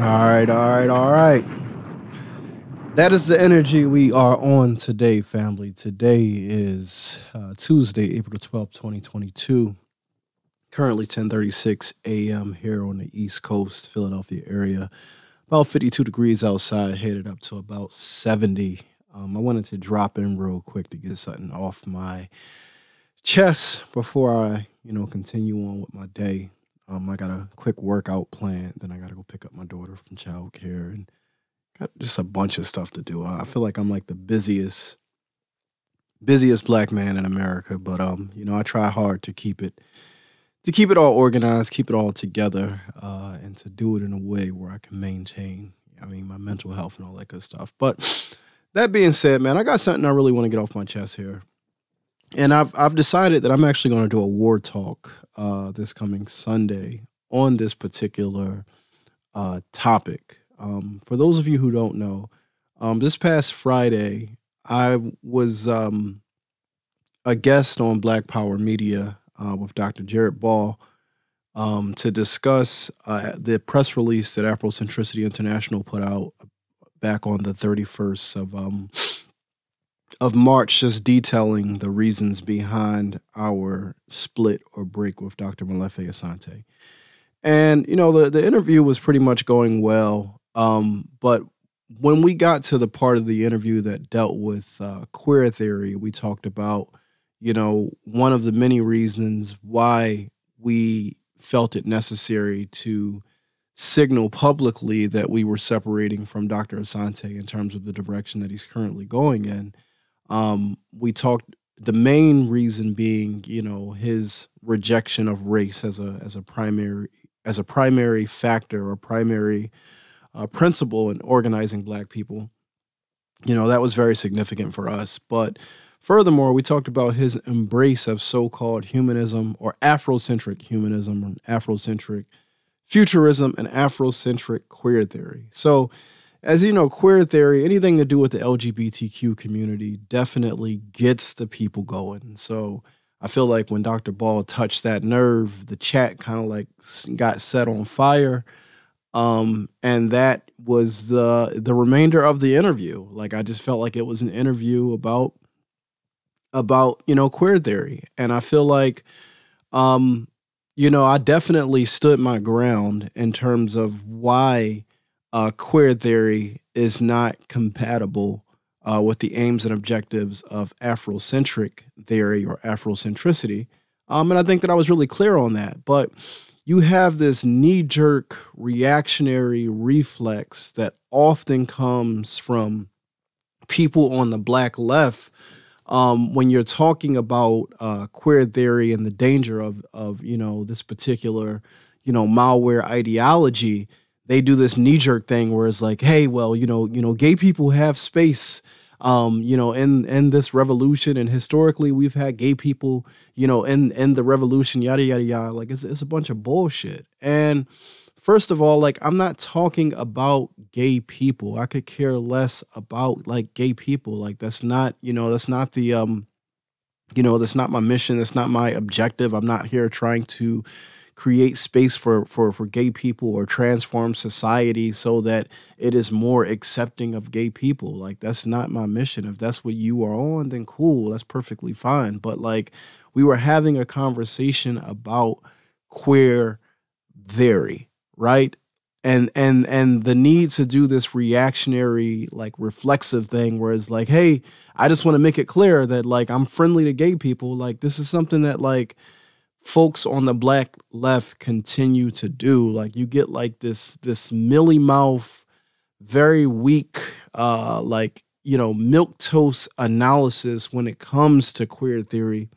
right, all right, all right. That is the energy we are on today, family. Today is uh, Tuesday, April 12th, 2022. Currently 10:36 a.m. here on the East Coast, Philadelphia area. About 52 degrees outside, headed up to about 70. Um, I wanted to drop in real quick to get something off my chest before I, you know, continue on with my day. Um, I got a quick workout plan. Then I got to go pick up my daughter from childcare and got just a bunch of stuff to do. I feel like I'm like the busiest, busiest black man in America. But um, you know, I try hard to keep it, to keep it all organized, keep it all together, uh, and to do it in a way where I can maintain. I mean, my mental health and all that good stuff. But that being said, man, I got something I really want to get off my chest here and I've I've decided that I'm actually going to do a war talk uh, this coming Sunday on this particular uh, topic. Um, for those of you who don't know, um, this past Friday I was um, a guest on Black Power Media uh, with Dr. Jared Ball um, to discuss uh, the press release that Afrocentricity International put out back on the 31st of um, of March just detailing the reasons behind our split or break with Dr. Molefi Asante. And, you know, the, the interview was pretty much going well. Um, but when we got to the part of the interview that dealt with uh, queer theory, we talked about, you know, one of the many reasons why we felt it necessary to signal publicly that we were separating from Dr. Asante in terms of the direction that he's currently going in um, we talked the main reason being, you know, his rejection of race as a as a primary as a primary factor or primary uh, principle in organizing Black people. You know, that was very significant for us. But furthermore, we talked about his embrace of so-called humanism or Afrocentric humanism or Afrocentric futurism and Afrocentric queer theory. So as you know, queer theory, anything to do with the LGBTQ community definitely gets the people going. So I feel like when Dr. Ball touched that nerve, the chat kind of like got set on fire. Um, and that was the the remainder of the interview. Like I just felt like it was an interview about about, you know, queer theory. And I feel like um, you know, I definitely stood my ground in terms of why uh, queer theory is not compatible uh, with the aims and objectives of Afrocentric theory or Afrocentricity. Um, and I think that I was really clear on that. But you have this knee jerk reactionary reflex that often comes from people on the black left um, when you're talking about uh, queer theory and the danger of, of you know this particular you know malware ideology they do this knee jerk thing where it's like, hey, well, you know, you know, gay people have space. Um, you know, in in this revolution, and historically, we've had gay people, you know, in in the revolution, yada yada yada. Like, it's it's a bunch of bullshit. And first of all, like, I'm not talking about gay people. I could care less about like gay people. Like, that's not, you know, that's not the um, you know, that's not my mission. That's not my objective. I'm not here trying to create space for for for gay people or transform society so that it is more accepting of gay people. Like that's not my mission. If that's what you are on then cool that's perfectly fine. But like we were having a conversation about queer theory right? And and and the need to do this reactionary like reflexive thing where it's like hey i just want to make it clear that like i'm friendly to gay people. Like this is something that like folks on the black left continue to do. Like you get like this this milly mouth, very weak, uh, like you know, milk toast analysis when it comes to queer theory.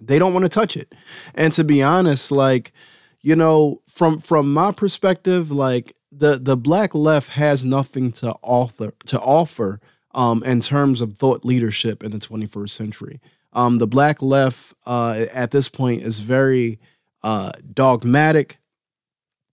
They don't want to touch it. And to be honest, like, you know, from from my perspective, like the the black left has nothing to offer to offer um, in terms of thought leadership in the 21st century. Um, the black left uh, at this point is very uh, dogmatic.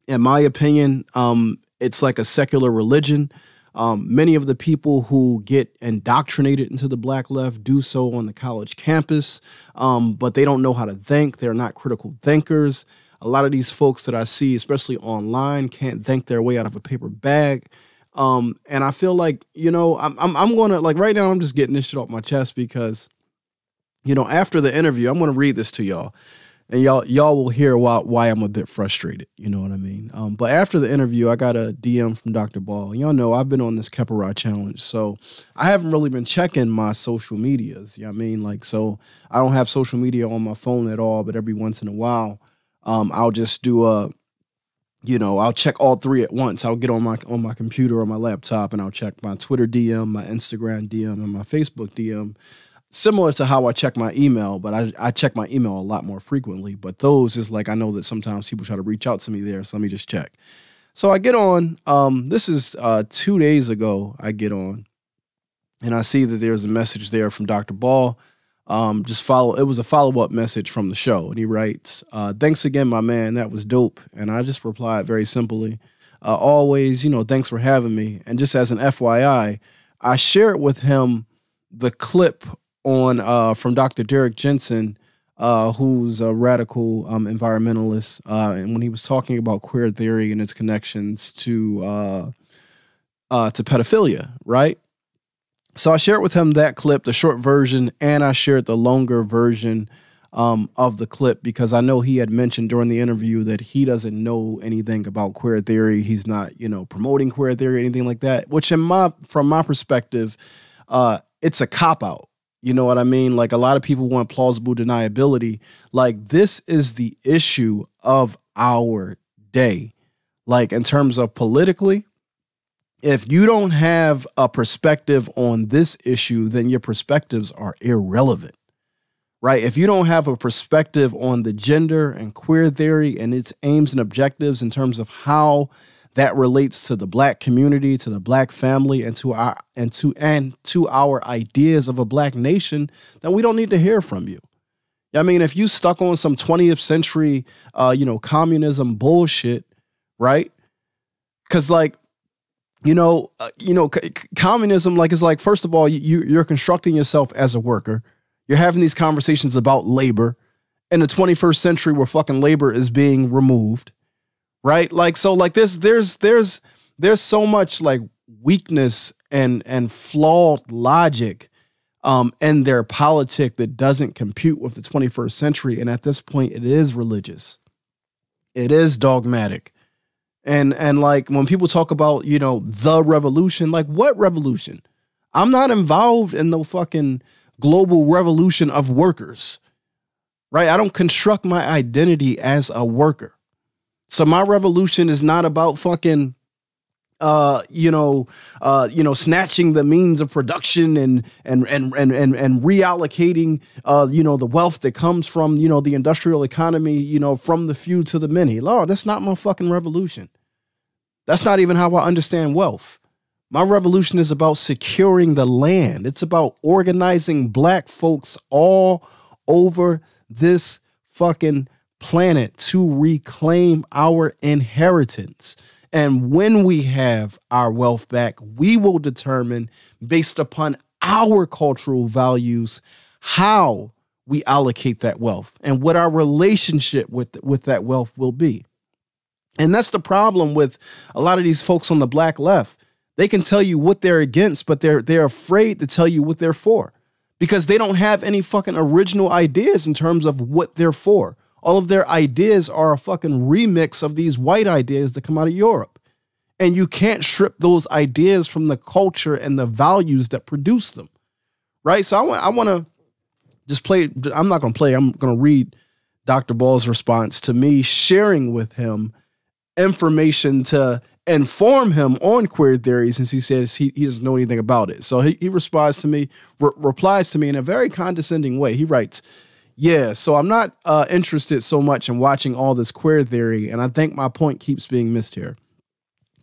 In my opinion, um, it's like a secular religion. Um, many of the people who get indoctrinated into the black left do so on the college campus, um, but they don't know how to think. They're not critical thinkers. a lot of these folks that I see, especially online, can't think their way out of a paper bag. Um, and I feel like, you know, I'm, I'm, I'm going to, like, right now, I'm just getting this shit off my chest because, you know, after the interview, I'm going to read this to y'all and y'all y'all will hear why why I'm a bit frustrated. You know what I mean? Um, but after the interview, I got a DM from Dr. Ball. Y'all know I've been on this Kepara challenge, so I haven't really been checking my social medias. You know what I mean? Like, so I don't have social media on my phone at all. But every once in a while, um, I'll just do a, you know, I'll check all three at once. I'll get on my on my computer or my laptop, and I'll check my Twitter DM, my Instagram DM, and my Facebook DM similar to how I check my email, but I, I check my email a lot more frequently. But those is like I know that sometimes people try to reach out to me there, so let me just check. So I get on. Um, this is uh, two days ago. I get on, and I see that there's a message there from Dr. Ball. Um, just follow. It was a follow up message from the show, and he writes, uh, "Thanks again, my man. That was dope." And I just replied very simply, uh, "Always, you know, thanks for having me." And just as an FYI, I shared with him the clip on uh, from Dr. Derrick Jensen, uh, who's a radical um, environmentalist, uh, and when he was talking about queer theory and its connections to uh, uh, to pedophilia, right? So I shared with him that clip, the short version, and I shared the longer version um, of the clip because I know he had mentioned during the interview that he doesn't know anything about queer theory. He's not, you know, promoting queer theory, or anything like that. Which, in my from my perspective, uh, it's a cop out you know what I mean? Like a lot of people want plausible deniability. Like this is the issue of our day. Like in terms of politically, if you don't have a perspective on this issue, then your perspectives are irrelevant. Right? If you don't have a perspective on the gender and queer theory and its aims and objectives in terms of how that relates to the black community, to the black family, and to our and to and to our ideas of a black nation, then we don't need to hear from you. I mean, if you stuck on some 20th century, uh, you know, communism bullshit, right? Because like, you know, uh, you know, c- communism, like, is like first of all, you you're constructing yourself as a worker. You're having these conversations about labor in the 21st century, where fucking labor is being removed right? Like so like there's there's there's there's so much like weakness and and flawed logic um and their politic that doesn't compute with the 21st century and at this point it is religious. It is dogmatic. And and like when people talk about, you know, the revolution, like what revolution? I'm not involved in no fucking global revolution of workers. Right? I don't construct my identity as a worker. So my revolution is not about fucking uh you know uh you know snatching the means of production and and and and and, and reallocating uh you know the wealth that comes from you know the industrial economy you know from the few to the many. Lord that's not my fucking revolution. That's not even how i understand wealth. My revolution is about securing the land. It's about organizing black folks all over this fucking planet to reclaim our inheritance. And when we have our wealth back, we will determine, based upon our cultural values, how we allocate that wealth and what our relationship with, with that wealth will be. And that's the problem with a lot of these folks on the black left. They can tell you what they're against, but they're they're afraid to tell you what they're for because they don't have any fucking original ideas in terms of what they're for all of their ideas are a fucking remix of these white ideas that come out of Europe. And you can't strip those ideas from the culture and the values that produce them. Right? So I want I want to just play I'm not going to play. I'm going to read Dr. Ball's response to me sharing with him information to inform him on queer theory since he says he, he doesn't know anything about it. So he, he responds to me, re- replies to me in a very condescending way. He writes, yeah, so I'm not uh, interested so much in watching all this queer theory, and I think my point keeps being missed here.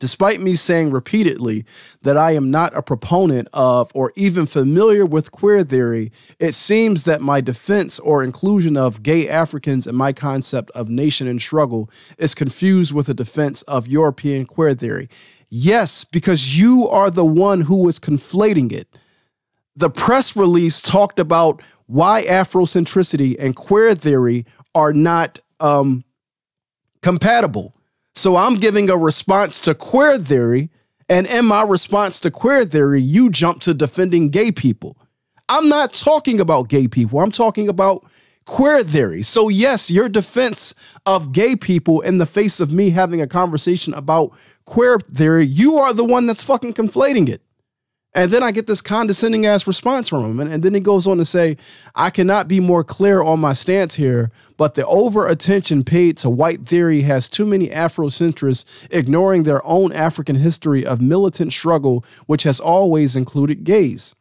Despite me saying repeatedly that I am not a proponent of or even familiar with queer theory, it seems that my defense or inclusion of gay Africans in my concept of nation and struggle is confused with a defense of European queer theory. Yes, because you are the one who is conflating it. The press release talked about why Afrocentricity and queer theory are not um, compatible. So I'm giving a response to queer theory. And in my response to queer theory, you jump to defending gay people. I'm not talking about gay people. I'm talking about queer theory. So, yes, your defense of gay people in the face of me having a conversation about queer theory, you are the one that's fucking conflating it. And then I get this condescending ass response from him. And, and, then he goes on to say, I cannot be more clear on my stance here, but the over attention paid to white theory has too many Afrocentrists ignoring their own African history of militant struggle, which has always included gays.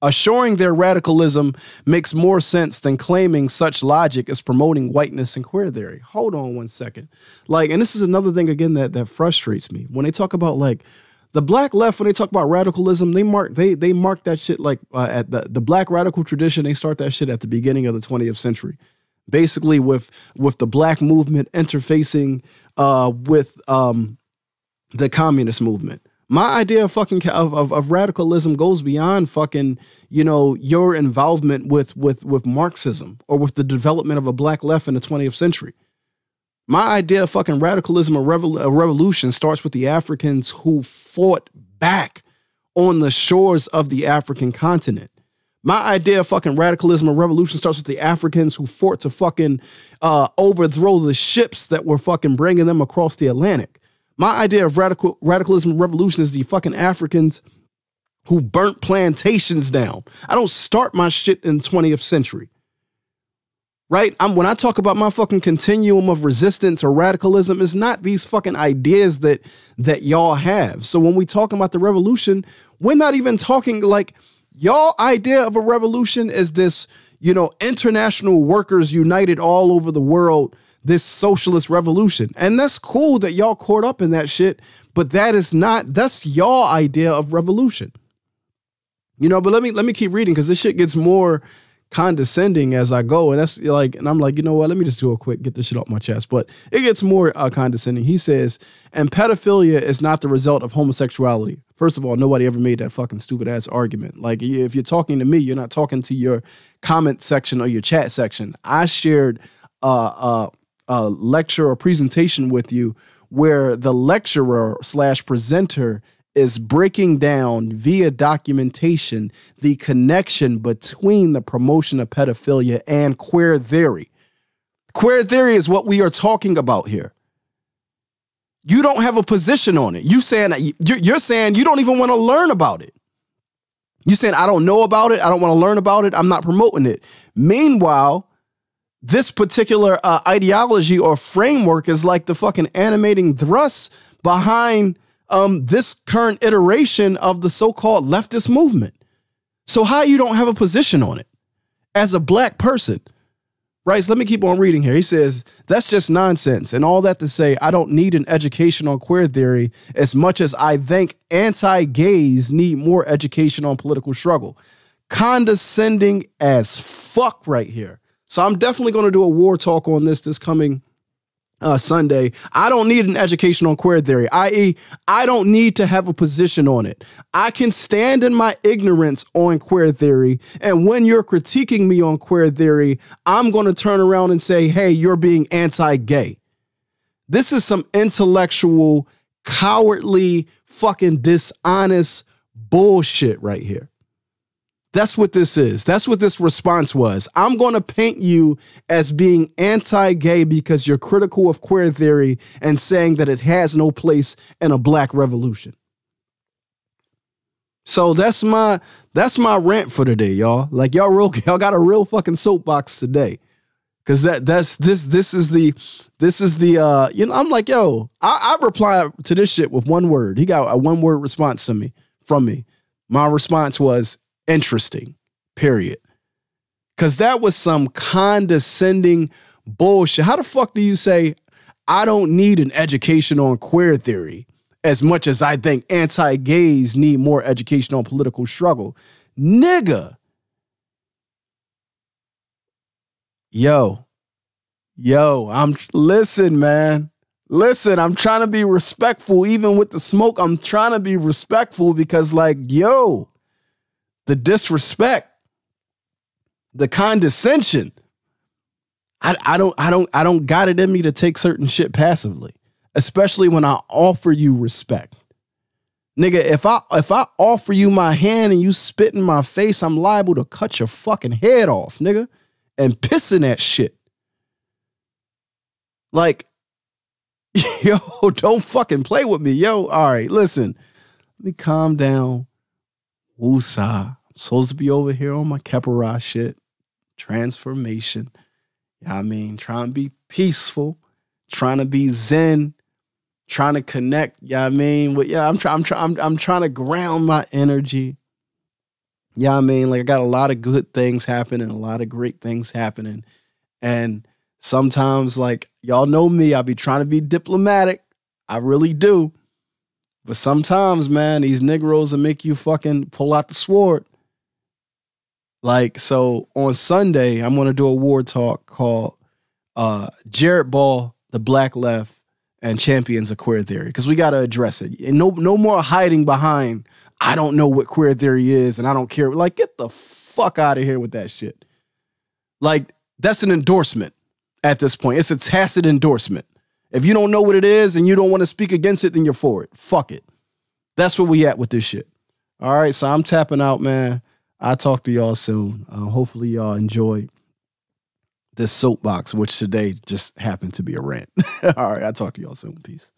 Assuring their radicalism makes more sense than claiming such logic is promoting whiteness and queer theory. Hold on one second. Like, and this is another thing again that that frustrates me. When they talk about like the black left, when they talk about radicalism, they mark they they mark that shit like uh, at the, the black radical tradition, they start that shit at the beginning of the 20th century. Basically with with the black movement interfacing uh with um the communist movement my idea of fucking of, of, of, radicalism goes beyond fucking you know your involvement with with with marxism or with the development of a black left in the 20th century my idea of fucking radicalism or revol- revolution starts with the africans who fought back on the shores of the african continent my idea of fucking radicalism or revolution starts with the Africans who fought to fucking uh, overthrow the ships that were fucking bringing them across the Atlantic. My idea of radical radicalism revolution is the fucking Africans who burnt plantations down. I don't start my shit in 20th century. Right? I'm when I talk about my fucking continuum of resistance or radicalism, it's not these fucking ideas that that y'all have. So when we talk about the revolution, we're not even talking like y'all idea of a revolution is this, you know, international workers united all over the world this socialist revolution. And that's cool that y'all caught up in that shit, but that is not that's y'all idea of revolution. You know, but let me let me keep reading because this shit gets more condescending as I go. And that's like, and I'm like, you know what? Let me just do a quick, get this shit off my chest. But it gets more uh, condescending. He says, and pedophilia is not the result of homosexuality. First of all, nobody ever made that fucking stupid ass argument. Like, if you're talking to me, you're not talking to your comment section or your chat section. I shared a lecture or presentation with you where the lecturer slash presenter is breaking down via documentation the connection between the promotion of pedophilia and queer theory. Queer theory is what we are talking about here. You don't have a position on it. You saying you're saying you don't even want to learn about it. You saying I don't know about it. I don't want to learn about it. I'm not promoting it. Meanwhile, this particular uh, ideology or framework is like the fucking animating thrust behind um, this current iteration of the so-called leftist movement. So how you don't have a position on it as a black person? Right, so let me keep on reading here. He says, that's just nonsense. And all that to say, I don't need an education on queer theory as much as I think anti gays need more education on political struggle. Condescending as fuck right here. So I'm definitely going to do a war talk on this this coming uh, Sunday. I don't need an education on queer theory, i.e., I don't need to have a position on it. I can stand in my ignorance on queer theory. And when you're critiquing me on queer theory, I'm going to turn around and say, hey, you're being anti gay. This is some intellectual, cowardly, fucking dishonest bullshit right here. That's what this is. That's what this response was. I'm going to paint you as being anti gay because you're critical of queer theory and saying that it has no place in a black revolution. So that's my that's my rant for today, y'all. Like y'all real y'all got a real fucking soapbox today. Cause that that's this this is the this is the uh you know I'm like yo I, I reply to this shit with one word. He got a one word response to me from me. My response was interesting, period. Because that was some condescending bullshit. How the fuck do you say, I don't need an education on queer theory as much as I think anti gays need more education on political struggle? Nigga. Yo, yo, I'm listen, man. Listen, I'm trying to be respectful, even with the smoke. I'm trying to be respectful because, like, yo, the disrespect, the condescension. I, I don't I don't I don't got it in me to take certain shit passively, especially when I offer you respect. Nigga, if I if I offer you my hand and you spit in my face, I'm liable to cut your fucking head off, nigga, and piss in that shit. Like, yo, don't fucking play with me. Yo, all right, listen. Let me calm down. Woosah. Supposed to be over here on my Kepara shit. Transformation. I mean? Trying to be peaceful, trying to be zen, trying to connect, know I mean? But yeah, I'm trying, I'm trying, I'm, I'm trying to ground my energy. Yeah, I mean, like I got a lot of good things happening, a lot of great things happening. And sometimes, like, y'all know me, I be trying to be diplomatic. I really do. But sometimes, man, these Negroes will make you fucking pull out the sword. Like, so on Sunday, I'm gonna do a war talk called uh Jared Ball, the Black Left, and Champions of Queer Theory. Because we gotta address it. And no no more hiding behind, I don't know what queer theory is, and I don't care. Like, get the fuck out of here with that shit. Like, that's an endorsement at this point. It's a tacit endorsement. If you don't know what it is and you don't want to speak against it, then you're for it. Fuck it. That's where we at with this shit. All right, so I'm tapping out, man. I'll talk to y'all soon. Uh, hopefully, y'all enjoy this soapbox, which today just happened to be a rant. All right, I'll talk to y'all soon. Peace.